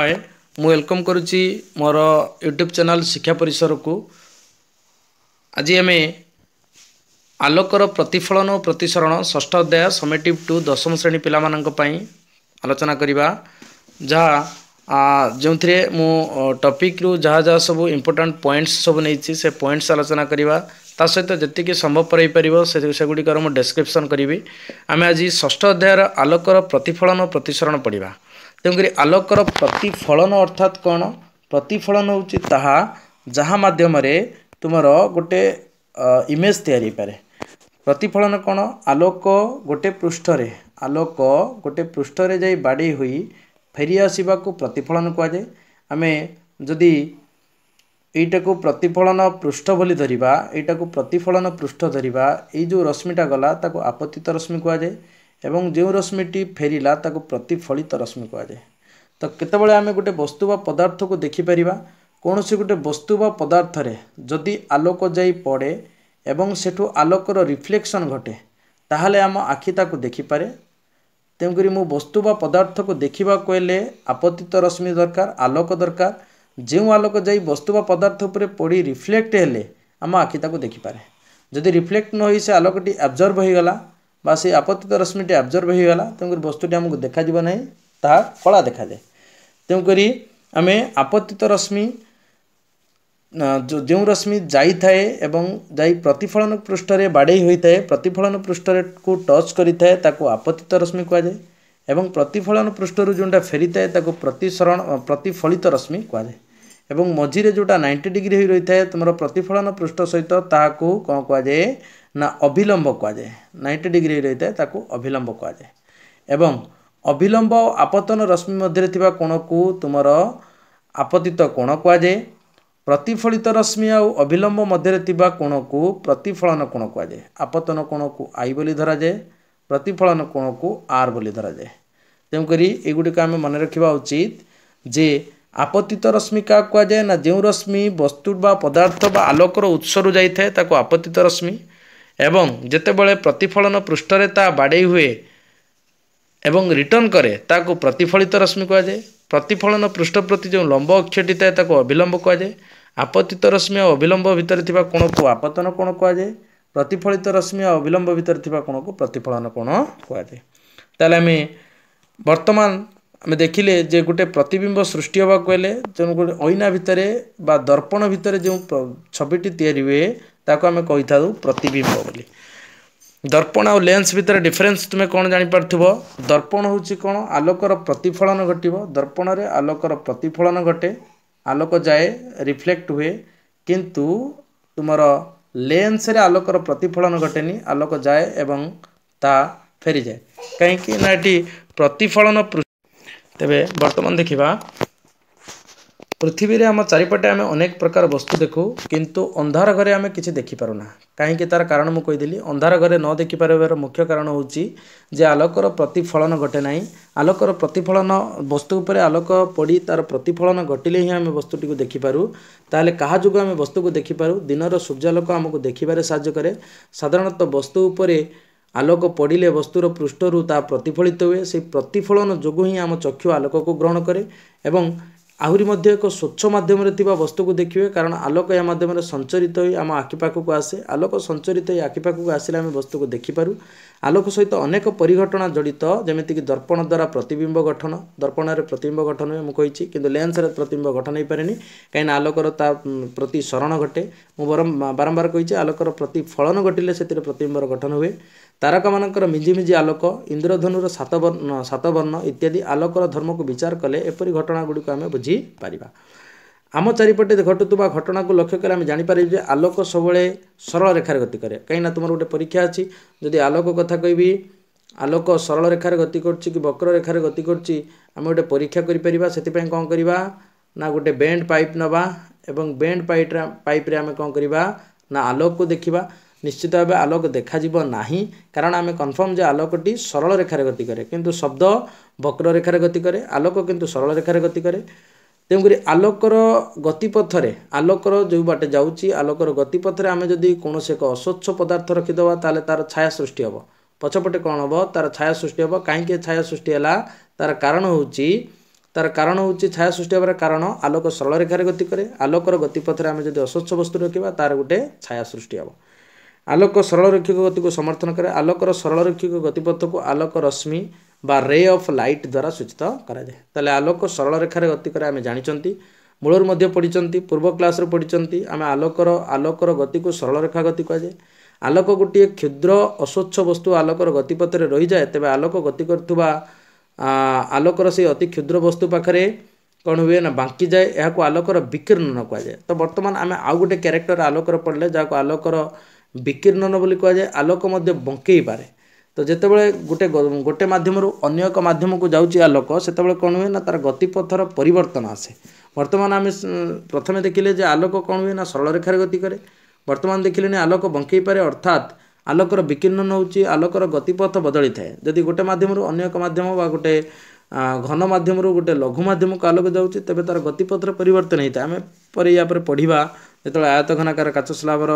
ହାଏ ମୁଁ ୱେଲକମ୍ କରୁଛି ମୋର ୟୁଟ୍ୟୁବ୍ ଚ୍ୟାନେଲ୍ ଶିକ୍ଷା ପରିସରକୁ। ଆଜି ଆମେ ଆଲୋକର ପ୍ରତିଫଳନ ଓ ପ୍ରତିସରଣ ଷଷ୍ଠ ଅଧ୍ୟାୟ ସमेଟିଭ୍ ଟୁ ଦଶମ ଶ୍ରେଣୀ ପିଲାମାନଙ୍କ ପାଇଁ ଆଲୋଚନା କରିବା। ଯାହା ଯେଉଁଥିରେ ମୁଁ ଟପିକ୍ରୁ ଯାହା ଯାହା ସବୁ ଇମ୍ପୋର୍ଟାଣ୍ଟ ପଏଣ୍ଟସ୍ ସବୁ ନେଇଛି ସେ ପଏଣ୍ଟସ୍ ଆଲୋଚନା କରିବା। ତା ସହିତ ଯେତିକି ସମ୍ଭବପର ହୋଇପାରିବ ସେ ସେଗୁଡ଼ିକର ମୁଁ ଡେସ୍କ୍ରିପସନ୍ କରିବି। ଆମେ ଆଜି ଷଷ୍ଠ ଅଧ୍ୟାୟର ଆଲୋକର ପ୍ରତିଫଳନ ଓ ପ୍ରତିସରଣ ପଢ଼ିବା। ତେଣୁକରି ଆଲୋକର ପ୍ରତିଫଳନ ଅର୍ଥାତ୍ କ'ଣ? ପ୍ରତିଫଳନ ହେଉଛି ତାହା ଯାହା ମାଧ୍ୟମରେ ତୁମର ଗୋଟେ ଇମେଜ୍ ତିଆରି ହେଇପାରେ। ପ୍ରତିଫଳନ କ'ଣ? ଆଲୋକ ଗୋଟେ ପୃଷ୍ଠରେ ଆଲୋକ ଗୋଟେ ପୃଷ୍ଠରେ ଯାଇ ବାଡ଼େଇ ହୋଇ ଫେରି ଆସିବାକୁ ପ୍ରତିଫଳନ କୁହାଯାଏ। ଆମେ ଯଦି ଏଇଟାକୁ ପ୍ରତିଫଳନ ପୃଷ୍ଠ ବୋଲି ଧରିବା ଏଇଟାକୁ ପ୍ରତିଫଳନ ପୃଷ୍ଠ ଧରିବା ଏଇ ଯେଉଁ ରଶ୍ମିଟା ଗଲା ତାକୁ ଆପତିତ ରଶ୍ମି କୁହାଯାଏ। ଏବଂ ଯେଉଁ ରଶ୍ମିଟି ଫେରିଲା ତାକୁ ପ୍ରତିଫଳିତ ରଶ୍ମି କୁହାଯାଏ। ତ କେତେବେଳେ ଆମେ ଗୋଟେ ବସ୍ତୁ ବା ପଦାର୍ଥକୁ ଦେଖିପାରିବା କୌଣସି ଗୋଟେ ବସ୍ତୁ ବା ପଦାର୍ଥରେ ଯଦି ଆଲୋକ ଯାଇ ପଡ଼େ ଏବଂ ସେଠୁ ଆଲୋକର ରିଫ୍ଲେକ୍ସନ୍ ଘଟେ ତାହେଲେ ଆମ ଆଖି ତାକୁ ଦେଖିପାରେ। ତେଣୁକରି ମୁଁ ବସ୍ତୁ ବା ପଦାର୍ଥକୁ ଦେଖିବାକୁ ହେଲେ ଆପତିତ ରଶ୍ମି ଦରକାର ଆଲୋକ ଦରକାର। ଯେଉଁ ଆଲୋକ ଯାଇ ବସ୍ତୁ ବା ପଦାର୍ଥ ଉପରେ ପଡ଼ି ରିଫ୍ଲେକ୍ଟ ହେଲେ ଆମ ଆଖି ତାକୁ ଦେଖିପାରେ। ଯଦି ରିଫ୍ଲେକ୍ଟ ନ ହୋଇ ସେ ଆଲୋକଟି ଆବଜର୍ଭ ହୋଇଗଲା ବା ସେ ଆପତିତ ରଶ୍ମିଟି ଆବଜର୍ଭ ହୋଇଗଲା ତେଣୁକରି ବସ୍ତୁଟି ଆମକୁ ଦେଖାଯିବ ନାହିଁ ତାହା କଳା ଦେଖାଯାଏ। ତେଣୁକରି ଆମେ ଆପତିତ ରଶ୍ମି ଯେଉଁ ରଶ୍ମି ଯାଇଥାଏ ଏବଂ ଯାଇ ପ୍ରତିଫଳନ ପୃଷ୍ଠରେ ବାଡ଼େଇ ହୋଇଥାଏ ପ୍ରତିଫଳନ ପୃଷ୍ଠରେକୁ ଟଚ୍ କରିଥାଏ ତାକୁ ଆପତିତ ରଶ୍ମି କୁହାଯାଏ ଏବଂ ପ୍ରତିଫଳନ ପୃଷ୍ଠରୁ ଯେଉଁଟା ଫେରିଥାଏ ତାକୁ ପ୍ରତିସରଣ ପ୍ରତିଫଳିତ ରଶ୍ମି କୁହାଯାଏ। ଏବଂ ମଝିରେ ଯେଉଁଟା ନାଇଣ୍ଟି ଡିଗ୍ରୀ ହୋଇ ରହିଥାଏ ତୁମର ପ୍ରତିଫଳନ ପୃଷ୍ଠ ସହିତ ତାହାକୁ କ'ଣ କୁହାଯାଏ? ନା ଅଭିଲମ୍ବ କୁହାଯାଏ। ନାଇଣ୍ଟି ଡିଗ୍ରୀ ହୋଇ ରହିଥାଏ ତାକୁ ଅଭିଲମ୍ବ କୁହାଯାଏ। ଏବଂ ଅଭିଲମ୍ବ ଆପତନ ରଶ୍ମି ମଧ୍ୟରେ ଥିବା କୋଣକୁ ତୁମର ଆପତିତ କୋଣ କୁହାଯାଏ। ପ୍ରତିଫଳିତ ରଶ୍ମି ଆଉ ଅବିଲମ୍ବ ମଧ୍ୟରେ ଥିବା କୋଣକୁ ପ୍ରତିଫଳନ କୋଣ କୁହାଯାଏ। ଆପତନ କୋଣକୁ ଆଇ ବୋଲି ଧରାଯାଏ ପ୍ରତିଫଳନ କୋଣକୁ ଆର୍ ବୋଲି ଧରାଯାଏ। ତେଣୁକରି ଏଗୁଡ଼ିକ ଆମେ ମନେ ରଖିବା ଉଚିତ ଯେ ଆପତିତ ରଶ୍ମି କାହାକୁ କୁହାଯାଏ ନା? ଯେଉଁ ରଶ୍ମି ବସ୍ତୁ ବା ପଦାର୍ଥ ବା ଆଲୋକର ଉତ୍ସରୁ ଯାଇଥାଏ ତାକୁ ଆପତିତ ରଶ୍ମି। ଏବଂ ଯେତେବେଳେ ପ୍ରତିଫଳନ ପୃଷ୍ଠରେ ତାହା ବାଡ଼େଇ ହୁଏ ଏବଂ ରିଟର୍ଣ୍ଣ କରେ ତାକୁ ପ୍ରତିଫଳିତ ରଶ୍ମି କୁହାଯାଏ। ପ୍ରତିଫଳନ ପୃଷ୍ଠ ପ୍ରତି ଯେଉଁ ଲମ୍ବ ଅକ୍ଷଟି ଥାଏ ତାକୁ ଅବିଲମ୍ବ କୁହାଯାଏ। ଆପତିତ ରଶ୍ମି ଆଉ ଅବିଲମ୍ବ ଭିତରେ ଥିବା କୋଣକୁ ଆପତନ କୋଣ କୁହାଯାଏ। ପ୍ରତିଫଳିତ ରଶ୍ମି ଆଉ ଅବିଲମ୍ବ ଭିତରେ ଥିବା କୋଣକୁ ପ୍ରତିଫଳନ କୋଣ କୁହାଯାଏ। ତାହେଲେ ଆମେ ବର୍ତ୍ତମାନ ଆମେ ଦେଖିଲେ ଯେ ଗୋଟେ ପ୍ରତିବିମ୍ବ ସୃଷ୍ଟି ହେବାକୁ ହେଲେ ତେଣୁ ଗୋଟେ ଅଇନା ଭିତରେ ବା ଦର୍ପଣ ଭିତରେ ଯେଉଁ ଛବିଟି ତିଆରି ହୁଏ ତାକୁ ଆମେ କହିଥାଉ ପ୍ରତିବିମ୍ବ ବୋଲି। ଦର୍ପଣ ଆଉ ଲେନ୍ସ ଭିତରେ ଡିଫରେନ୍ସ ତୁମେ କ'ଣ ଜାଣିପାରୁଥିବ? ଦର୍ପଣ ହେଉଛି କ'ଣ? ଆଲୋକର ପ୍ରତିଫଳନ ଘଟିବ। ଦର୍ପଣରେ ଆଲୋକର ପ୍ରତିଫଳନ ଘଟେ। ଆଲୋକ ଯାଏ ରିଫ୍ଲେକ୍ଟ ହୁଏ। କିନ୍ତୁ ତୁମର ଲେନ୍ସରେ ଆଲୋକର ପ୍ରତିଫଳନ ଘଟେନି। ଆଲୋକ ଯାଏ ଏବଂ ତାହା ଫେରିଯାଏ। କାହିଁକି ନା ଏଠି ପ୍ରତିଫଳନ ତେବେ ବର୍ତ୍ତମାନ ଦେଖିବା। ପୃଥିବୀରେ ଆମ ଚାରିପଟେ ଆମେ ଅନେକ ପ୍ରକାର ବସ୍ତୁ ଦେଖୁ କିନ୍ତୁ ଅନ୍ଧାର ଘରେ ଆମେ କିଛି ଦେଖିପାରୁନା। କାହିଁକି ତା'ର କାରଣ ମୁଁ କହିଦେଲି। ଅନ୍ଧାର ଘରେ ନ ଦେଖିପାରିବାର ମୁଖ୍ୟ କାରଣ ହେଉଛି ଯେ ଆଲୋକର ପ୍ରତିଫଳନ ଘଟେ ନାହିଁ। ଆଲୋକର ପ୍ରତିଫଳନ ବସ୍ତୁ ଉପରେ ଆଲୋକ ପଡ଼ି ତା'ର ପ୍ରତିଫଳନ ଘଟିଲେ ହିଁ ଆମେ ବସ୍ତୁଟିକୁ ଦେଖିପାରୁ। ତାହେଲେ କାହା ଯୋଗୁଁ ଆମେ ବସ୍ତୁକୁ ଦେଖିପାରୁ? ଦିନର ସୂର୍ଯ୍ୟାଲୋକ ଆମକୁ ଦେଖିବାରେ ସାହାଯ୍ୟ କରେ। ସାଧାରଣତଃ ବସ୍ତୁ ଉପରେ ଆଲୋକ ପଡ଼ିଲେ ବସ୍ତୁର ପୃଷ୍ଠରୁ ତାହା ପ୍ରତିଫଳିତ ହୁଏ। ସେହି ପ୍ରତିଫଳନ ଯୋଗୁଁ ହିଁ ଆମ ଚକ୍ଷୁ ଆଲୋକକୁ ଗ୍ରହଣ କରେ ଏବଂ ଆହୁରି ମଧ୍ୟ ଏକ ସ୍ୱଚ୍ଛ ମାଧ୍ୟମରେ ଥିବା ବସ୍ତୁକୁ ଦେଖିବେ କାରଣ ଆଲୋକ ଏହା ମାଧ୍ୟମରେ ସଞ୍ଚରିତ ହୋଇ ଆମ ଆଖି ପାଖକୁ ଆସେ। ଆଲୋକ ସଞ୍ଚରିତ ହୋଇ ଆଖି ପାଖକୁ ଆସିଲେ ଆମେ ବସ୍ତୁକୁ ଦେଖିପାରୁ। ଆଲୋକ ସହିତ ଅନେକ ପରିଘଟଣା ଜଡ଼ିତ ଯେମିତିକି ଦର୍ପଣ ଦ୍ୱାରା ପ୍ରତିବିମ୍ବ ଗଠନ। ଦର୍ପଣରେ ପ୍ରତିବିମ୍ବ ଗଠନ ହୁଏ ମୁଁ କହିଛି କିନ୍ତୁ ଲେନ୍ସରେ ପ୍ରତିବିମ୍ବ ଗଠନ ହୋଇପାରେନି। କାହିଁକିନା ଆଲୋକର ତା ପ୍ରତି ସରଣ ଘଟେ। ମୁଁ ବରଂ ବାରମ୍ବାର କହିଛି ଆଲୋକର ପ୍ରତିଫଳନ ଘଟିଲେ ସେଥିରେ ପ୍ରତିବିମ୍ବର ଗଠନ ହୁଏ। ତାରକାମାନଙ୍କର ମିଞ୍ଜି ମିଞ୍ଜି ଆଲୋକ ଇନ୍ଦ୍ରଧନୁର ସାତବର୍ଣ୍ଣ ସାତବର୍ଣ୍ଣ ଇତ୍ୟାଦି ଆଲୋକର ଧର୍ମକୁ ବିଚାର କଲେ ଏପରି ଘଟଣା ଗୁଡ଼ିକୁ ଆମେ ବୁଝିପାରିବା। ଆମ ଚାରିପଟେ ଘଟୁଥିବା ଘଟଣାକୁ ଲକ୍ଷ୍ୟ କରି ଆମେ ଜାଣିପାରିବୁ ଯେ ଆଲୋକ ସବୁବେଳେ ସରଳ ରେଖାରେ ଗତି କରେ। କାହିଁକିନା ତୁମର ଗୋଟେ ପରୀକ୍ଷା ଅଛି ଯଦି ଆଲୋକ କଥା କହିବି ଆଲୋକ ସରଳ ରେଖାରେ ଗତି କରୁଛି କି ବକ୍ର ରେଖାରେ ଗତି କରୁଛି ଆମେ ଗୋଟେ ପରୀକ୍ଷା କରିପାରିବା। ସେଥିପାଇଁ କ'ଣ କରିବା ନା ଗୋଟେ ବେଣ୍ଡ ପାଇପ୍ ନେବା ଏବଂ ବେଣ୍ଡ ପାଇପ୍ରେ ପାଇପ୍ରେ ଆମେ କ'ଣ କରିବା? ନା ଆଲୋକକୁ ଦେଖିବା। ନିଶ୍ଚିତ ଭାବେ ଆଲୋକ ଦେଖାଯିବ ନାହିଁ। କାରଣ ଆମେ କନଫର୍ମ ଯେ ଆଲୋକଟି ସରଳ ରେଖାରେ ଗତି କରେ। କିନ୍ତୁ ଶବ୍ଦ ବକ୍ର ରେଖାରେ ଗତି କରେ। ଆଲୋକ କିନ୍ତୁ ସରଳ ରେଖାରେ ଗତି କରେ। ତେଣୁକରି ଆଲୋକର ଗତିପଥରେ ଆଲୋକର ଯେଉଁ ବାଟେ ଯାଉଛି ଆଲୋକର ଗତିପଥରେ ଆମେ ଯଦି କୌଣସି ଏକ ଅସ୍ୱଚ୍ଛ ପଦାର୍ଥ ରଖିଦେବା ତାହେଲେ ତା'ର ଛାୟା ସୃଷ୍ଟି ହେବ। ପଛପଟେ କ'ଣ ହେବ? ତା'ର ଛାୟା ସୃଷ୍ଟି ହେବ। କାହିଁକି ଛାୟା ସୃଷ୍ଟି ହେଲା? ତା'ର କାରଣ ହେଉଛି ତାର କାରଣ ହେଉଛି ଛାୟା ସୃଷ୍ଟି ହେବାର କାରଣ ଆଲୋକ ସରଳ ରେଖାରେ ଗତି କରେ। ଆଲୋକର ଗତିପଥରେ ଆମେ ଯଦି ଅସ୍ୱଚ୍ଛ ବସ୍ତୁ ରଖିବା ତାର ଗୋଟେ ଛାୟା ସୃଷ୍ଟି ହେବ। ଆଲୋକ ସରଳ ରୈକ୍ଷିକ ଗତିକୁ ସମର୍ଥନ କରେ। ଆଲୋକର ସରଳ ରୈକ୍ଷିକ ଗତିପଥକୁ ଆଲୋକ ରଶ୍ମି ବା ରେ ଅଫ୍ ଲାଇଟ୍ ଦ୍ୱାରା ସୂଚିତ କରାଯାଏ। ତାହେଲେ ଆଲୋକ ସରଳ ରେଖାରେ ଗତି କରେ ଆମେ ଜାଣିଛନ୍ତି। ମୂଳରୁ ମଧ୍ୟ ପଢ଼ିଛନ୍ତି। ପୂର୍ବ କ୍ଲାସ୍ରେ ପଢ଼ିଛନ୍ତି। ଆମେ ଆଲୋକର ଆଲୋକର ଗତିକୁ ସରଳ ରେଖା ଗତି କୁହାଯାଏ। ଆଲୋକ ଗୋଟିଏ କ୍ଷୁଦ୍ର ଅସ୍ୱଚ୍ଛ ବସ୍ତୁ ଆଲୋକର ଗତିପଥରେ ରହିଯାଏ। ତେବେ ଆଲୋକ ଗତି କରୁଥିବା ଆଲୋକର ସେହି ଅତି କ୍ଷୁଦ୍ର ବସ୍ତୁ ପାଖରେ କ'ଣ ହୁଏ ନା ବାଙ୍କିଯାଏ ଏହାକୁ ଆଲୋକର ବିକିର୍ଣ୍ଣନ କୁହାଯାଏ। ତ ବର୍ତ୍ତମାନ ଆମେ ଆଉ ଗୋଟେ କ୍ୟାରେକ୍ଟର ଆଲୋକର ପଢ଼ିଲେ ଯାହାକୁ ଆଲୋକର ବିକିର୍ଣ୍ଣନ ବୋଲି କୁହାଯାଏ ଆଲୋକ ମଧ୍ୟ ବଙ୍କେଇ ପାରେ। ତ ଯେତେବେଳେ ଗୋଟେ ଗୋଟେ ମାଧ୍ୟମରୁ ଅନ୍ୟ ଏକ ମାଧ୍ୟମକୁ ଯାଉଛି ଆଲୋକ ସେତେବେଳେ କ'ଣ ହୁଏ ନା ତା'ର ଗତିପଥର ପରିବର୍ତ୍ତନ ଆସେ। ବର୍ତ୍ତମାନ ଆମେ ପ୍ରଥମେ ଦେଖିଲେ ଯେ ଆଲୋକ କ'ଣ ହୁଏ ନା ସରଳ ରେଖାରେ ଗତି କରେ। ବର୍ତ୍ତମାନ ଦେଖିଲେଣି ଆଲୋକ ବଙ୍କେଇ ପାରେ ଅର୍ଥାତ୍ ଆଲୋକର ବିକିର୍ଣ୍ଣନ ହେଉଛି ଆଲୋକର ଗତିପଥ ବଦଳିଥାଏ। ଯଦି ଗୋଟେ ମାଧ୍ୟମରୁ ଅନ୍ୟ ଏକ ମାଧ୍ୟମ ବା ଗୋଟେ ଘନ ମାଧ୍ୟମରୁ ଗୋଟେ ଲଘୁ ମାଧ୍ୟମକୁ ଆଲୋକ ଯାଉଛି ତେବେ ତା'ର ଗତିପଥର ପରିବର୍ତ୍ତନ ହେଇଥାଏ। ଆମେ ପରେ ୟା ପରେ ପଢ଼ିବା ଯେତେବେଳେ ଆୟତ ଘନାକାର କାଚ ସ୍ଲାବର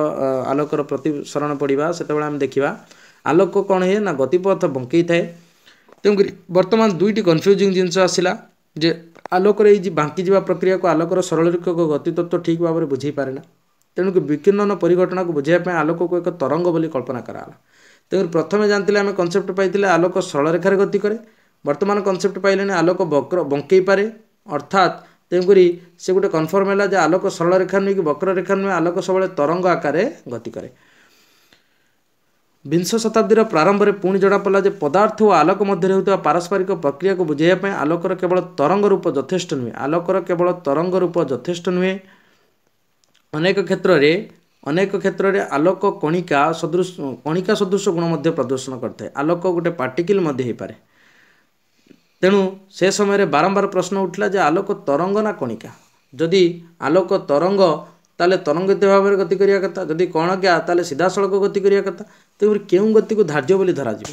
ଆଲୋକର ପ୍ରତିସରଣ ପଡ଼ିବା ସେତେବେଳେ ଆମେ ଦେଖିବା ଆଲୋକ କ'ଣ ହୁଏ ନା ଗତିପଥ ବଙ୍କେଇଥାଏ। ତେଣୁକରି ବର୍ତ୍ତମାନ ଦୁଇଟି କନଫ୍ୟୁଜିଂ ଜିନିଷ ଆସିଲା ଯେ ଆଲୋକରେ ଏଇ ବାଙ୍କି ଯିବା ପ୍ରକ୍ରିୟାକୁ ଆଲୋକର ସରଳୀକୃତ ଗତିତତ୍ତ୍ୱ ଠିକ୍ ଭାବରେ ବୁଝେଇ ପାରେ ତେଣୁକି ବିକିର୍ଣ୍ଣନ ପରିଘଟଣାକୁ ବୁଝାଇବା ପାଇଁ ଆଲୋକକୁ ଏକ ତରଙ୍ଗ ବୋଲି କଳ୍ପନା କରାଗଲା। ତେଣୁ ପ୍ରଥମେ ଜାଣିଥିଲେ ଆମେ କନସେପ୍ଟ ପାଇଥିଲେ ଆଲୋକ ସରଳରେଖାରେ ଗତି କରେ। ବର୍ତ୍ତମାନ କନସେପ୍ଟ ପାଇଲେଣି ଆଲୋକ ବକ୍ର ବଙ୍କେଇ ପାରେ। ଅର୍ଥାତ୍ ତେଣୁକରି ସେ ଗୋଟେ କନଫର୍ମ ହେଲା ଯେ ଆଲୋକ ସରଳ ରେଖା ନୁହେଁ କି ବକ୍ରରେଖା ନୁହେଁ ଆଲୋକ ସବୁବେଳେ ତରଙ୍ଗ ଆକାରରେ ଗତି କରେ। ବିଂଶ ଶତାବ୍ଦୀର ପ୍ରାରମ୍ଭରେ ପୁଣି ଜଣାପଡ଼ିଲା ଯେ ପଦାର୍ଥ ଓ ଆଲୋକ ମଧ୍ୟରେ ହେଉଥିବା ପାରସ୍ପରିକ ପ୍ରକ୍ରିୟାକୁ ବୁଝାଇବା ପାଇଁ ଆଲୋକର କେବଳ ତରଙ୍ଗ ରୂପ ଯଥେଷ୍ଟ ନୁହେଁ। ଆଲୋକର କେବଳ ତରଙ୍ଗ ରୂପ ଯଥେଷ୍ଟ ନୁହେଁ। ଅନେକ କ୍ଷେତ୍ରରେ ଅନେକ କ୍ଷେତ୍ରରେ ଆଲୋକ କଣିକା ସଦୃଶ କଣିକା ସଦୃଶ ଗୁଣ ମଧ୍ୟ ପ୍ରଦର୍ଶନ କରିଥାଏ। ଆଲୋକ ଗୋଟେ ପାର୍ଟିକିଲ୍ ମଧ୍ୟ ହେଇପାରେ। ତେଣୁ ସେ ସମୟରେ ବାରମ୍ବାର ପ୍ରଶ୍ନ ଉଠିଲା ଯେ ଆଲୋକ ତରଙ୍ଗ ନା କଣିକା? ଯଦି ଆଲୋକ ତରଙ୍ଗ ତାହେଲେ ତରଙ୍ଗିତ ଭାବରେ ଗତି କରିବା କଥା। ଯଦି କଣକିଆ ତାହେଲେ ସିଧାସଳଖ ଗତି କରିବା କଥା। ତେଣୁକରି କେଉଁ ଗତିକୁ ଧାର୍ଯ୍ୟ ବୋଲି ଧରାଯିବ?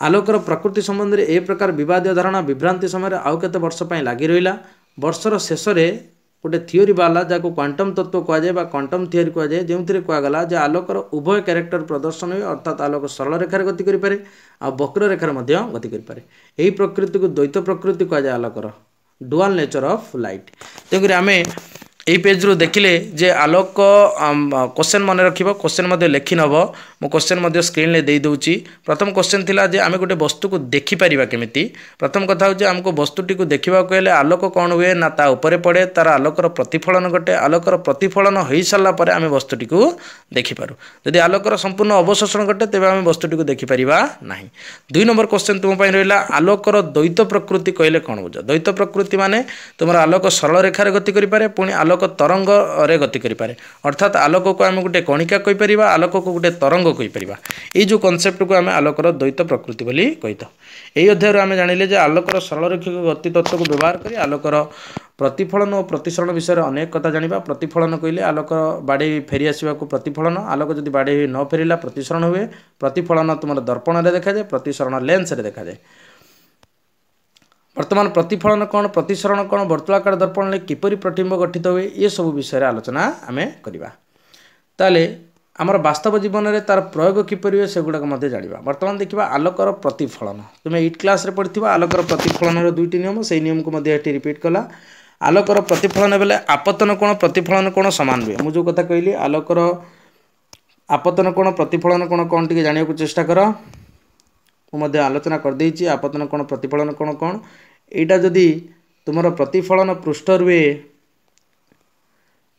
ଆଲୋକର ପ୍ରକୃତି ସମ୍ବନ୍ଧରେ ଏ ପ୍ରକାର ବିବାଦୀୟ ଧାରଣା ବିଭ୍ରାନ୍ତି ସମୟରେ ଆଉ କେତେ ବର୍ଷ ପାଇଁ ଲାଗି ରହିଲା? ବର୍ଷର ଶେଷରେ ଗୋଟେ ଥିଓରି ବାହାରିଲା ଯାହାକୁ କ୍ୱାଣ୍ଟମ୍ ତତ୍ତ୍ୱ କୁହାଯାଏ ବା କ୍ୱାଣ୍ଟମ୍ ଥିଓରି କୁହାଯାଏ ଯେଉଁଥିରେ କୁହାଗଲା ଯେ ଆଲୋକର ଉଭୟ କ୍ୟାରେକ୍ଟର ପ୍ରଦର୍ଶନ ହୁଏ ଅର୍ଥାତ୍ ଆଲୋକ ସରଳ ରେଖାରେ ଗତି କରିପାରେ ଆଉ ବକ୍ର ରେଖାରେ ମଧ୍ୟ ଗତି କରିପାରେ। ଏହି ପ୍ରକୃତିକୁ ଦ୍ୱୈତ ପ୍ରକୃତି କୁହାଯାଏ ଆଲୋକର ଡୁଆଲ୍ ନେଚର୍ ଅଫ୍ ଲାଇଟ୍ ତେଣୁକରି ଆମେ এই পেଜ୍ରୁ ଦେଖିଲେ ଯେ ଆଲୋକ କୋଶ୍ଚେନ୍ ମନେ ରଖିବ କୋଶ୍ଚେନ୍ ମଧ୍ୟ ଲେଖି ନେବ ମୁଁ କୋଶ୍ଚେନ୍ ମଧ୍ୟ ସ୍କ୍ରିନ୍ରେ ଦେଇଦେଉଛି ପ୍ରଥମ କୋଶ୍ଚେନ୍ ଥିଲା ଯେ ଆମେ ଗୋଟେ ବସ୍ତୁକୁ ଦେଖିପାରିବା କେମିତି ପ୍ରଥମ କଥା ହେଉଛି ଆମକୁ ବସ୍ତୁଟିକୁ ଦେଖିବାକୁ ହେଲେ ଆଲୋକ କ'ଣ ହୁଏ ନା ତା ଉପରେ ପଡ଼େ ତା'ର ଆଲୋକର ପ୍ରତିଫଳନ ଘଟେ ଆଲୋକର ପ୍ରତିଫଳନ ହୋଇସାରିଲା ପରେ ଆମେ ବସ୍ତୁଟିକୁ ଦେଖିପାରୁ ଯଦି ଆଲୋକର ସମ୍ପୂର୍ଣ୍ଣ ଅବଶୋଷଣ ଘଟେ ତେବେ ଆମେ ବସ୍ତୁଟିକୁ ଦେଖିପାରିବା ନାହିଁ ଦୁଇ ନମ୍ବର କୋଶ୍ଚେନ୍ ତୁମ ପାଇଁ ରହିଲା ଆଲୋକର ଦ୍ୱୈତ ପ୍ରକୃତି କହିଲେ କ'ଣ ବୁଝ ଦ୍ୱୈତ ପ୍ରକୃତି ମାନେ ତୁମର ଆଲୋକ ସରଳ ରେଖାରେ ଗତି କରିପାରେ ପୁଣି ଆଲୋକ ଆଲୋକ ତରଙ୍ଗରେ ଗତି କରିପାରେ। ଅର୍ଥାତ୍ ଆଲୋକକୁ ଆମେ ଗୋଟେ କଣିକା କହିପାରିବା ଆଲୋକକୁ ଗୋଟେ ତରଙ୍ଗ କହିପାରିବା। ଏଇ ଯେଉଁ କନସେପ୍ଟକୁ ଆମେ ଆଲୋକର ଦ୍ୱୈତ ପ୍ରକୃତି ବୋଲି କହିଥାଉ। ଏହି ଅଧ୍ୟାୟରୁ ଆମେ ଜାଣିଲେ ଯେ ଆଲୋକର ସରଳରୈଖିକ ଗତି ତତ୍ତ୍ୱକୁ ବ୍ୟବହାର କରି ଆଲୋକର ପ୍ରତିଫଳନ ଓ ପ୍ରତିସରଣ ବିଷୟରେ ଅନେକ କଥା ଜାଣିବା। ପ୍ରତିଫଳନ କହିଲେ ଆଲୋକ ବାଡ଼େଇ ଫେରି ଆସିବାକୁ ପ୍ରତିଫଳନ। ଆଲୋକ ଯଦି ବାଡ଼େଇ ନ ଫେରିଲା ପ୍ରତିସରଣ ହୁଏ। ପ୍ରତିଫଳନ ତୁମର ଦର୍ପଣରେ ଦେଖାଯାଏ ପ୍ରତିସରଣ ଲେନ୍ସରେ ଦେଖାଯାଏ। ବର୍ତ୍ତମାନ ପ୍ରତିଫଳନ କ'ଣ ପ୍ରତିସରଣ କ'ଣ ବର୍ତ୍ତୁଳାକାର ଦର୍ପଣରେ କିପରି ପ୍ରତିମ୍ବ ଗଠିତ ହୁଏ ଏସବୁ ବିଷୟରେ ଆଲୋଚନା ଆମେ କରିବା ତାହେଲେ ଆମର ବାସ୍ତବ ଜୀବନରେ ତା'ର ପ୍ରୟୋଗ କିପରି ହୁଏ ସେଗୁଡ଼ାକ ମଧ୍ୟ ଜାଣିବା ବର୍ତ୍ତମାନ ଦେଖିବା ଆଲୋକର ପ୍ରତିଫଳନ ତୁମେ ଏଇଟ୍ କ୍ଲାସ୍ରେ ପଢ଼ିଥିବା ଆଲୋକର ପ୍ରତିଫଳନର ଦୁଇଟି ନିୟମ ସେଇ ନିୟମକୁ ମଧ୍ୟ ଏଠି ରିପିଟ୍ କଲା ଆଲୋକର ପ୍ରତିଫଳନ ବେଲେ ଆପତନ କୋଣ ପ୍ରତିଫଳନ କୋଣ ସମାନ ହୁଏ ମୁଁ ଯେଉଁ କଥା କହିଲି ଆଲୋକର ଆପତନ କୋଣ ପ୍ରତିଫଳନ କୋଣ କ'ଣ ଟିକେ ଜାଣିବାକୁ ଚେଷ୍ଟା କର ମୁଁ ମଧ୍ୟ ଆଲୋଚନା କରିଦେଇଛି। ଆପତନ କୋଣ ପ୍ରତିଫଳନ କୋଣ କ'ଣ? ଏଇଟା ଯଦି ତୁମର ପ୍ରତିଫଳନ ପୃଷ୍ଠ ରୁହେ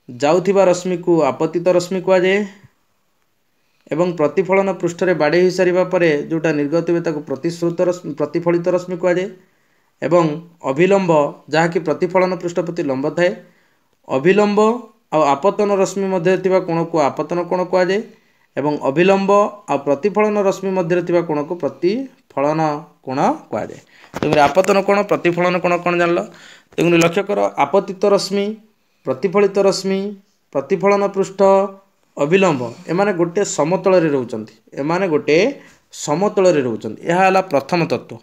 ଯାଉଥିବା ରଶ୍ମିକୁ ଆପତିତ ରଶ୍ମି କୁହାଯାଏ ଏବଂ ପ୍ରତିଫଳନ ପୃଷ୍ଠରେ ବାଡ଼େଇ ହୋଇସାରିବା ପରେ ଯେଉଁଟା ନିର୍ଗତ ହୁଏ ତାକୁ ପ୍ରତିଶ୍ରୁତ ପ୍ରତିଫଳିତ ରଶ୍ମି କୁହାଯାଏ ଏବଂ ଅଭିଲମ୍ବ ଯାହାକି ପ୍ରତିଫଳନ ପୃଷ୍ଠ ପ୍ରତି ଲମ୍ବ ଥାଏ ଅଭିଲମ୍ବ ଆଉ ଆପତନ ରଶ୍ମି ମଧ୍ୟରେ ଥିବା କୋଣକୁ ଆପତନ କୋଣ କୁହାଯାଏ ଏବଂ ଅବିଲମ୍ବ ଆଉ ପ୍ରତିଫଳନ ରଶ୍ମି ମଧ୍ୟରେ ଥିବା କୋଣକୁ ପ୍ରତିଫଳନ କୋଣ କୁହାଯାଏ। ତେଣୁକରି ଆପତନ କୋଣ ପ୍ରତିଫଳନ କୋଣ କ'ଣ ଜାଣିଲ? ତେଣୁକରି ଲକ୍ଷ୍ୟ କର ଆପତିତ ରଶ୍ମି ପ୍ରତିଫଳିତ ରଶ୍ମି ପ୍ରତିଫଳନ ପୃଷ୍ଠ ଅବିଲମ୍ବ ଏମାନେ ଗୋଟିଏ ସମତଳରେ ରହୁଛନ୍ତି। ଏମାନେ ଗୋଟିଏ ସମତଳରେ ରହୁଛନ୍ତି। ଏହା ହେଲା ପ୍ରଥମ ତତ୍ତ୍ୱ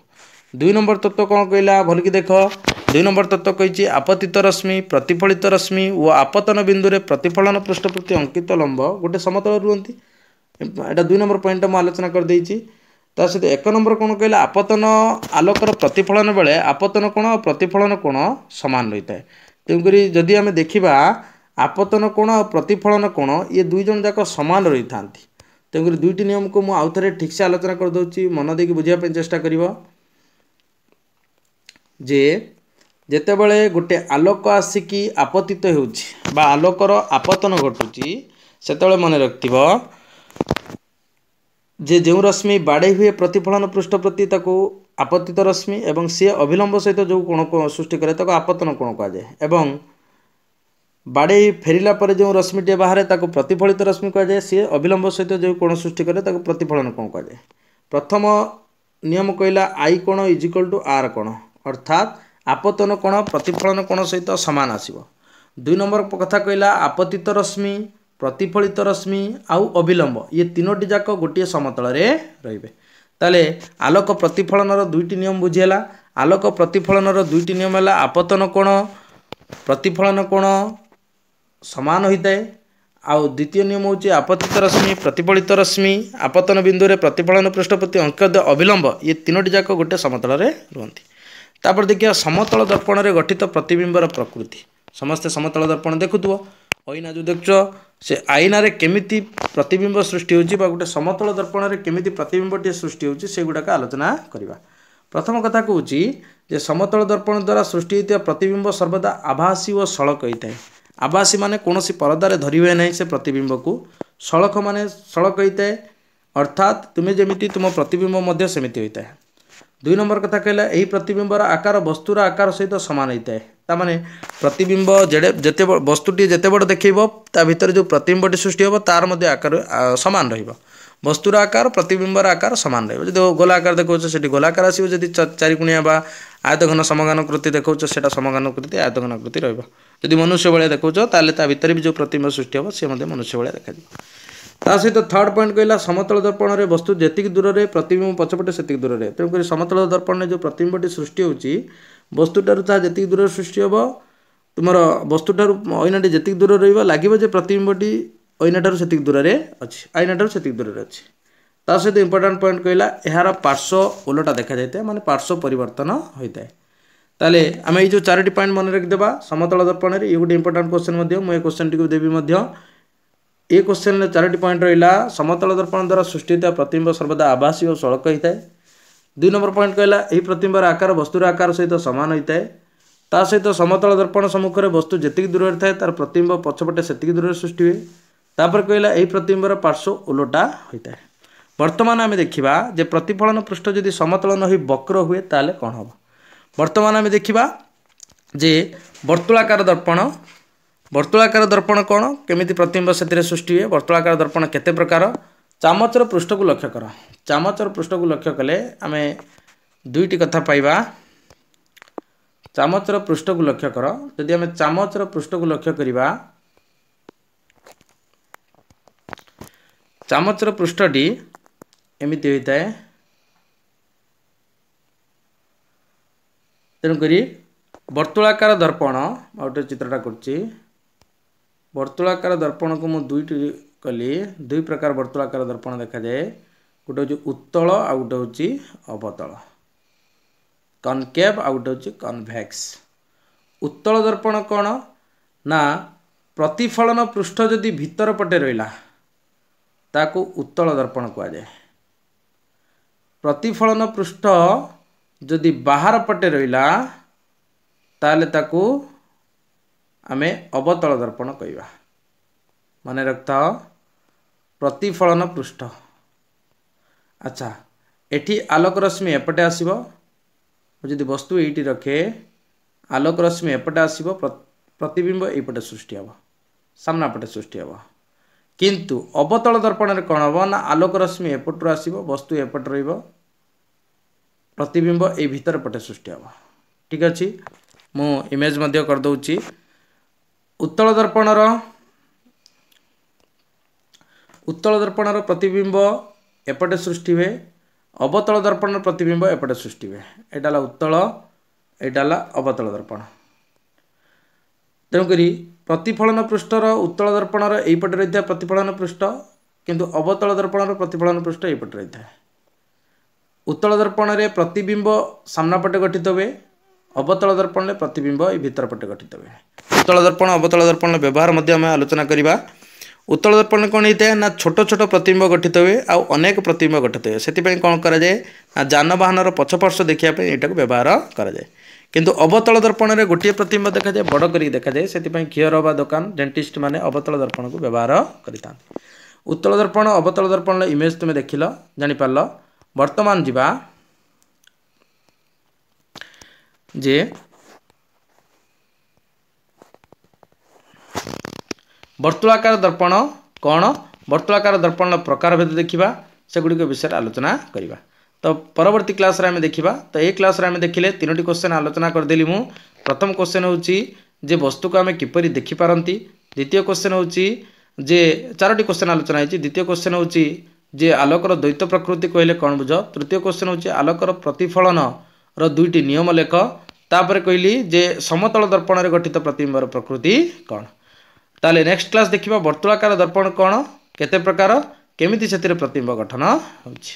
ଦୁଇ ନମ୍ବର ତତ୍ତ୍ୱ କ'ଣ କହିଲା? ଭଲକି ଦେଖ। ଦୁଇ ନମ୍ବର ତତ୍ତ୍ୱ କହିଛି ଆପତିତ ରଶ୍ମି ପ୍ରତିଫଳିତ ରଶ୍ମି ଓ ଆପତନ ବିନ୍ଦୁରେ ପ୍ରତିଫଳନ ପୃଷ୍ଠ ପ୍ରତି ଅଙ୍କିତ ଲମ୍ବ ଗୋଟେ ସମତଳରେ ରୁହନ୍ତି। ଏଇଟା ଦୁଇ ନମ୍ବର ପଏଣ୍ଟଟା ମୁଁ ଆଲୋଚନା କରିଦେଇଛି। ତା ସହିତ ଏକ ନମ୍ବର କ'ଣ କହିଲେ ଆପତନ ଆଲୋକର ପ୍ରତିଫଳନ ବେଳେ ଆପତନ କୋଣ ଆଉ ପ୍ରତିଫଳନ କୋଣ ସମାନ ରହିଥାଏ। ତେଣୁକରି ଯଦି ଆମେ ଦେଖିବା ଆପତନ କୋଣ ଆଉ ପ୍ରତିଫଳନ କୋଣ ଇଏ ଦୁଇ ଜଣ ଯାକ ସମାନ ରହିଥାନ୍ତି। ତେଣୁକରି ଦୁଇଟି ନିୟମକୁ ମୁଁ ଆଉ ଥରେ ଠିକ୍ସେ ଆଲୋଚନା କରିଦେଉଛି ମନ ଦେଇକି ବୁଝିବା ପାଇଁ ଚେଷ୍ଟା କରିବ। ଯେ ଯେତେବେଳେ ଗୋଟେ ଆଲୋକ ଆସିକି ଆପତିତ ହେଉଛି ବା ଆଲୋକର ଆପତନ ଘଟୁଛି ସେତେବେଳେ ମନେ ରଖିଥିବ ଯେ ଯେଉଁ ରଶ୍ମି ବାଡ଼େଇ ହୁଏ ପ୍ରତିଫଳନ ପୃଷ୍ଠ ପ୍ରତି ତାକୁ ଆପତିତ ରଶ୍ମି ଏବଂ ସିଏ ଅବିଳମ୍ବ ସହିତ ଯେଉଁ କୋଣ ସୃଷ୍ଟି କରେ ତାକୁ ଆପତନ କୋଣ କୁହାଯାଏ ଏବଂ ବାଡ଼େଇ ଫେରିଲା ପରେ ଯେଉଁ ରଶ୍ମିଟିଏ ବାହାରେ ତାକୁ ପ୍ରତିଫଳିତ ରଶ୍ମି କୁହାଯାଏ ସିଏ ଅବିଳମ୍ବ ସହିତ ଯେଉଁ କୋଣ ସୃଷ୍ଟି କରେ ତାକୁ ପ୍ରତିଫଳନ କୋଣ କୁହାଯାଏ। ପ୍ରଥମ ନିୟମ କହିଲା ଆଇ କୋଣ ଇଜ୍ ଇକ୍ୱାଲ୍ ଟୁ ଆର୍ କୋଣ ଅର୍ଥାତ୍ ଆପତନ କୋଣ ପ୍ରତିଫଳନ କୋଣ ସହିତ ସମାନ ଆସିବ। ଦୁଇ ନମ୍ବର କଥା କହିଲା ଆପତିତ ରଶ୍ମି ପ୍ରତିଫଳିତ ରଶ୍ମି ଆଉ ଅବିଳମ୍ବ ଇଏ ତିନୋଟି ଯାକ ଗୋଟିଏ ସମତଳରେ ରହିବେ। ତାହେଲେ ଆଲୋକ ପ୍ରତିଫଳନର ଦୁଇଟି ନିୟମ ବୁଝିହେଲା। ଆଲୋକ ପ୍ରତିଫଳନର ଦୁଇଟି ନିୟମ ହେଲା ଆପତନ କୋଣ ପ୍ରତିଫଳନ କୋଣ ସମାନ ହୋଇଥାଏ। ଆଉ ଦ୍ୱିତୀୟ ନିୟମ ହେଉଛି ଆପତିତ ରଶ୍ମି ପ୍ରତିଫଳିତ ରଶ୍ମି। ଆପତନ ବିନ୍ଦୁରେ ପ୍ରତିଫଳନ ପୃଷ୍ଠ ପ୍ରତି ଅଙ୍କଦ ଅବିଳମ୍ବ ଇଏ ତିନୋଟି ଯାକ ଗୋଟିଏ ସମତଳରେ ରୁହନ୍ତି। ତାପରେ ଦେଖିବା ସମତଳ ଦର୍ପଣରେ ଗଠିତ ପ୍ରତିବିମ୍ବର ପ୍ରକୃତି। ସମସ୍ତେ ସମତଳ ଦର୍ପଣ ଦେଖୁଥିବ। ଅଇନା ଯେଉଁ ଦେଖୁଛ ସେ ଆଇନାରେ କେମିତି ପ୍ରତିବିମ୍ବ ସୃଷ୍ଟି ହେଉଛି ବା ଗୋଟେ ସମତଳ ଦର୍ପଣରେ କେମିତି ପ୍ରତିବିମ୍ବଟିଏ ସୃଷ୍ଟି ହେଉଛି ସେଗୁଡ଼ାକ ଆଲୋଚନା କରିବା। ପ୍ରଥମ କଥା କହୁଛି ଯେ ସମତଳ ଦର୍ପଣ ଦ୍ୱାରା ସୃଷ୍ଟି ହୋଇଥିବା ପ୍ରତିବିମ୍ବ ସର୍ବଦା ଆଭାସୀ ଓ ସଳକ ହୋଇଥାଏ। ଆଭାସୀ ମାନେ କୌଣସି ପରଦାରେ ଧରି ହୁଏ ନାହିଁ ସେ ପ୍ରତିବିମ୍ବକୁ। ସଳକ ମାନେ ସଳକ ହୋଇଥାଏ। ଅର୍ଥାତ୍ ତୁମେ ଯେମିତି ତୁମ ପ୍ରତିବିମ୍ବ ମଧ୍ୟ ସେମିତି ହୋଇଥାଏ। ଦୁଇ ନମ୍ବର କଥା କହିଲା ଏହି ପ୍ରତିବିମ୍ବର ଆକାର ବସ୍ତୁର ଆକାର ସହିତ ସମାନ ହୋଇଥାଏ। ତାମାନେ ପ୍ରତିବିମ୍ବ ଯେଡ଼େ ଯେତେ ବସ୍ତୁଟି ଯେତେ ବଡ଼ ଦେଖେଇବ ତା ଭିତରେ ଯେଉଁ ପ୍ରତିବିମ୍ବଟି ସୃଷ୍ଟି ହେବ ତାର ମଧ୍ୟ ଆକାର ସମାନ ରହିବ। ବସ୍ତୁର ଆକାର ପ୍ରତିବିମ୍ବର ଆକାର ସମାନ ରହିବ। ଯଦି ଗୋଲା ଆକାର ଦେଖାଉଛ ସେଠି ଗୋଲାକାର ଆସିବ। ଯଦି ଚାରିକୁଣିଆ ବା ଆୟତଘନ ସମଗାନ କୃତି ଦେଖାଉଛ ସେଇଟା ସମଗାନ କୃତି ଆୟତଘନ କୃତି ରହିବ। ଯଦି ମନୁଷ୍ୟ ଭଳିଆ ଦେଖାଉଛ ତାହେଲେ ତା ଭିତରେ ବି ଯେଉଁ ପ୍ରତିବିମ୍ବ ସୃଷ୍ଟି ହେବ ସେ ମଧ୍ୟ ମନୁଷ୍ୟ ଭଳିଆ ଦେଖାଯିବ। ତା ସହିତ ଥର୍ଡ଼ ପଏଣ୍ଟ କହିଲା ସମତଳ ଦର୍ପଣରେ ବସ୍ତୁ ଯେତିକି ଦୂରରେ ପ୍ରତିବିମ୍ବ ପଛପଟେ ସେତିକି ଦୂରରେ। ତେଣୁକରି ସମତଳ ଦର୍ପଣରେ ଯେଉଁ ପ୍ରତିବିମ୍ବଟି ସୃଷ୍ଟି ହେଉଛି ବସ୍ତୁଠାରୁ ତାହା ଯେତିକି ଦୂରରେ ସୃଷ୍ଟି ହେବ ତୁମର ବସ୍ତୁଠାରୁ ଅଇନାଟି ଯେତିକି ଦୂରରେ ରହିବ ଲାଗିବ ଯେ ପ୍ରତିବିମ୍ବଟି ଅଇନାଠାରୁ ସେତିକି ଦୂରରେ ଅଛି ଆଇନାଠାରୁ ସେତିକି ଦୂରରେ ଅଛି। ତା ସହିତ ଇମ୍ପୋର୍ଟାଣ୍ଟ ପଏଣ୍ଟ କହିଲା ଏହାର ପାର୍ଶ୍ୱ ଓଲଟା ଦେଖାଯାଇଥାଏ ମାନେ ପାର୍ଶ୍ୱ ପରିବର୍ତ୍ତନ ହୋଇଥାଏ। ତାହେଲେ ଆମେ ଏଇ ଯେଉଁ ଚାରୋଟି ପଏଣ୍ଟ ମନେ ରଖିଦେବା ସମତଳ ଦର୍ପଣରେ ଇଏ ଗୋଟେ ଇମ୍ପୋର୍ଟାଣ୍ଟ କ୍ୱେଶ୍ଚନ୍ ମଧ୍ୟ ମୁଁ ଏ କ୍ୱେଶ୍ଚନ୍ଟିକୁ ଦେବି ମଧ୍ୟ। ଏ କ୍ୱେଶ୍ଚନ୍ରେ ଚାରୋଟି ପଏଣ୍ଟ ରହିଲା ସମତଳ ଦର୍ପଣ ଦ୍ୱାରା ସୃଷ୍ଟି ହୋଇଥିବା ପ୍ରତିବିମ୍ବ ସର୍ବଦା ଆଭାସୀ ଓ ସଳକ ହୋଇଥାଏ। ଦୁଇ ନମ୍ବର ପଏଣ୍ଟ କହିଲା ଏହି ପ୍ରତିବିମ୍ବର ଆକାର ବସ୍ତୁର ଆକାର ସହିତ ସମାନ ହୋଇଥାଏ। ତା ସହିତ ସମତଳ ଦର୍ପଣ ସମ୍ମୁଖରେ ବସ୍ତୁ ଯେତିକି ଦୂରରେ ଥାଏ ତାର ପ୍ରତିବିମ୍ବ ପଛପଟେ ସେତିକି ଦୂରରେ ସୃଷ୍ଟି ହୁଏ। ତାପରେ କହିଲା ଏହି ପ୍ରତିବିମ୍ବର ପାର୍ଶ୍ୱ ଓଲଟା ହୋଇଥାଏ। ବର୍ତ୍ତମାନ ଆମେ ଦେଖିବା ଯେ ପ୍ରତିଫଳନ ପୃଷ୍ଠ ଯଦି ସମତଳ ନ ହୋଇ ବକ୍ର ହୁଏ ତାହେଲେ କ'ଣ ହେବ? ବର୍ତ୍ତମାନ ଆମେ ଦେଖିବା ଯେ ବର୍ତ୍ତୁଳାକାର ଦର୍ପଣ ବର୍ତ୍ତୁଳାକାର ଦର୍ପଣ କ'ଣ? କେମିତି ପ୍ରତିବିମ୍ବ ସେଥିରେ ସୃଷ୍ଟି ହୁଏ? ବର୍ତ୍ତୁଳାକାର ଦର୍ପଣ କେତେ ପ୍ରକାର? ଚାମଚର ପୃଷ୍ଠକୁ ଲକ୍ଷ୍ୟ କର। ଚାମଚର ପୃଷ୍ଠକୁ ଲକ୍ଷ୍ୟ କଲେ ଆମେ ଦୁଇଟି କଥା ପାଇବା। ଚାମଚର ପୃଷ୍ଠକୁ ଲକ୍ଷ୍ୟ କର। ଯଦି ଆମେ ଚାମଚର ପୃଷ୍ଠକୁ ଲକ୍ଷ୍ୟ କରିବା ଚାମଚର ପୃଷ୍ଠଟି ଏମିତି ହୋଇଥାଏ। ତେଣୁକରି ବର୍ତ୍ତୁଳାକାର ଦର୍ପଣ ଆଉ ଗୋଟେ ଚିତ୍ରଟା କରୁଛି। ବର୍ତ୍ତୁଳାକାର ଦର୍ପଣକୁ ମୁଁ ଦୁଇଟି କଲି ଦୁଇ ପ୍ରକାର ବର୍ତ୍ତୁଳାକାର ଦର୍ପଣ ଦେଖାଯାଏ। ଗୋଟେ ହେଉଛି ଉତ୍ତଳ ଆଉ ଗୋଟେ ହେଉଛି ଅବତଳ। କନକେଭ୍ ଆଉ ଗୋଟେ ହେଉଛି କନଭେକ୍ସ। ଉତ୍ତଳ ଦର୍ପଣ କ'ଣ? ନା ପ୍ରତିଫଳନ ପୃଷ୍ଠ ଯଦି ଭିତର ପଟେ ରହିଲା ତାକୁ ଉତ୍ତଳ ଦର୍ପଣ କୁହାଯାଏ। ପ୍ରତିଫଳନ ପୃଷ୍ଠ ଯଦି ବାହାର ପଟେ ରହିଲା ତାହେଲେ ତାକୁ ଆମେ ଅବତଳ ଦର୍ପଣ କହିବା ମନେ ରଖିଥାଅ ପ୍ରତିଫଳନ ପୃଷ୍ଠ। ଆଚ୍ଛା ଏଠି ଆଲୋକ ରଶ୍ମି ଏପଟେ ଆସିବ। ମୁଁ ଯଦି ବସ୍ତୁ ଏଇଠି ରଖେ ଆଲୋକ ରଶ୍ମି ଏପଟେ ଆସିବ ପ୍ରତିବିମ୍ବ ଏଇପଟେ ସୃଷ୍ଟି ହେବ ସାମ୍ନା ପଟେ ସୃଷ୍ଟି ହେବ। କିନ୍ତୁ ଅବତଳ ଦର୍ପଣରେ କ'ଣ ହେବ ନା ଆଲୋକ ରଶ୍ମି ଏପଟରୁ ଆସିବ ବସ୍ତୁ ଏପଟେ ରହିବ ପ୍ରତିବିମ୍ବ ଏଇ ଭିତର ପଟେ ସୃଷ୍ଟି ହେବ। ଠିକ୍ ଅଛି? ମୁଁ ଇମେଜ୍ ମଧ୍ୟ କରିଦେଉଛି। ଉତ୍ତଳ ଦର୍ପଣର ଉତ୍ତଳ ଦର୍ପଣର ପ୍ରତିବିମ୍ବ ଏପଟେ ସୃଷ୍ଟି ହୁଏ ଅବତଳ ଦର୍ପଣର ପ୍ରତିବିମ୍ବ ଏପଟେ ସୃଷ୍ଟି ହୁଏ ଏଇଟା ହେଲା ଉତ୍ତଳ ଏଇଟା ହେଲା ଅବତଳ ଦର୍ପଣ ତେଣୁକରି ପ୍ରତିଫଳନ ପୃଷ୍ଠର ଉତ୍ତଳ ଦର୍ପଣର ଏଇପଟେ ରହିଥିବା ପ୍ରତିଫଳନ ପୃଷ୍ଠ କିନ୍ତୁ ଅବତଳ ଦର୍ପଣର ପ୍ରତିଫଳନ ପୃଷ୍ଠ ଏଇପଟେ ରହିଥାଏ। ଉତ୍ତଳ ଦର୍ପଣରେ ପ୍ରତିବିମ୍ବ ସାମ୍ନା ପଟେ ଗଠିତ ହୁଏ ଅବତଳ ଦର୍ପଣରେ ପ୍ରତିବିମ୍ବ ଏଇ ଭିତର ପଟେ ଗଠିତ ହୁଏ। ଉତ୍ତଳ ଦର୍ପଣ ଅବତଳ ଦର୍ପଣର ବ୍ୟବହାର ମଧ୍ୟ ଆମେ ଆଲୋଚନା କରିବା। ଉତ୍ତଳ ଦର୍ପଣରେ କ'ଣ ହେଇଥାଏ ନା ଛୋଟ ଛୋଟ ପ୍ରତିବିମ୍ବ ଗଠିତ ହୁଏ ଆଉ ଅନେକ ପ୍ରତିବିମ୍ବ ଗଠିତ ହୁଏ। ସେଥିପାଇଁ କ'ଣ କରାଯାଏ ନା ଯାନବାହନର ପଛପାର୍ଶ୍ୱ ଦେଖିବା ପାଇଁ ଏଇଟାକୁ ବ୍ୟବହାର କରାଯାଏ। କିନ୍ତୁ ଅବତଳ ଦର୍ପଣରେ ଗୋଟିଏ ପ୍ରତିବିମ୍ବ ଦେଖାଯାଏ ବଡ଼ କରିକି ଦେଖାଯାଏ। ସେଥିପାଇଁ କ୍ଷୀର ବା ଦୋକାନ ଡେଣ୍ଟିଷ୍ଟ ମାନେ ଅବତଳ ଦର୍ପଣକୁ ବ୍ୟବହାର କରିଥାନ୍ତି। ଉତ୍ତଳ ଦର୍ପଣ ଅବତଳ ଦର୍ପଣର ଇମେଜ୍ ତୁମେ ଦେଖିଲ ଜାଣିପାରିଲ। ବର୍ତ୍ତମାନ ଯିବା ଯେ ବର୍ତ୍ତୁଳାକାର ଦର୍ପଣ କ'ଣ ବର୍ତ୍ତୁଳାକାର ଦର୍ପଣର ପ୍ରକାରଭେଦ ଦେଖିବା ସେଗୁଡ଼ିକ ବିଷୟରେ ଆଲୋଚନା କରିବା ତ ପରବର୍ତ୍ତୀ କ୍ଲାସ୍ରେ ଆମେ ଦେଖିବା ତ ଏଇ କ୍ଲାସ୍ରେ ଆମେ ଦେଖିଲେ ତିନୋଟି କ୍ୱେଶ୍ଚନ୍ ଆଲୋଚନା କରିଦେଲି ମୁଁ ପ୍ରଥମ କ୍ୱେଶ୍ଚନ୍ ହେଉଛି ଯେ ବସ୍ତୁକୁ ଆମେ କିପରି ଦେଖିପାରନ୍ତି ଦ୍ୱିତୀୟ କ୍ୱେଶ୍ଚନ୍ ହେଉଛି ଯେ ଚାରୋଟି କ୍ୱେଶ୍ଚନ୍ ଆଲୋଚନା ହେଇଛି ଦ୍ୱିତୀୟ କ୍ୱେଶ୍ଚନ୍ ହେଉଛି ଯେ ଆଲୋକର ଦ୍ୱୈତ ପ୍ରକୃତି କହିଲେ କ'ଣ ବୁଝ ତୃତୀୟ କ୍ୱେଶ୍ଚନ୍ ହେଉଛି ଆଲୋକର ପ୍ରତିଫଳନର ଦୁଇଟି ନିୟମ ଲେଖ। ତାପରେ କହିଲି ଯେ ସମତଳ ଦର୍ପଣରେ ଗଠିତ ପ୍ରତିବିମ୍ବର ପ୍ରକୃତି କ'ଣ? ତାହେଲେ ନେକ୍ସଟ କ୍ଲାସ୍ ଦେଖିବା ବର୍ତ୍ତୁଳାକାର ଦର୍ପଣ କ'ଣ? କେତେ ପ୍ରକାର? କେମିତି ସେଥିରେ ପ୍ରତିବିମ୍ବ ଗଠନ ହେଉଛି?